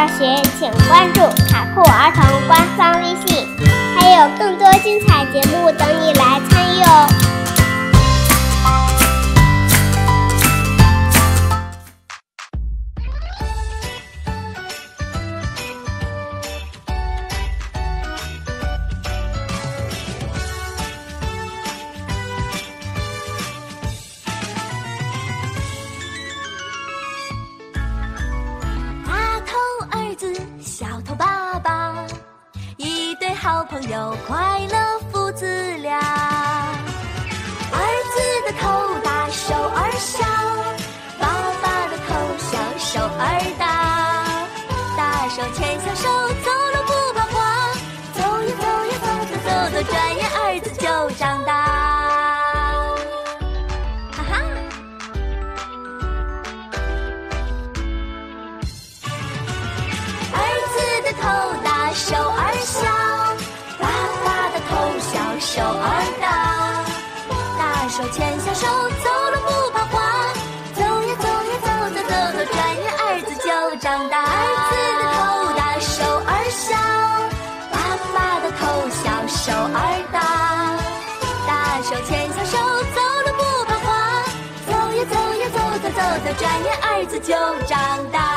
大学请关注卡酷儿童官方微信还有更多精彩节目等你好朋友，快乐父子俩。儿子的头大，手儿小，爸爸的头小，手儿大。大手牵小手，走手儿大。大手牵小手，走路不怕滑，走呀走呀走走走走，转眼儿子就长大。儿子的头大，手儿小，爸爸的头小，手儿大。大手牵小手，走路不怕滑，走呀走呀走走走走，转眼儿子就长大。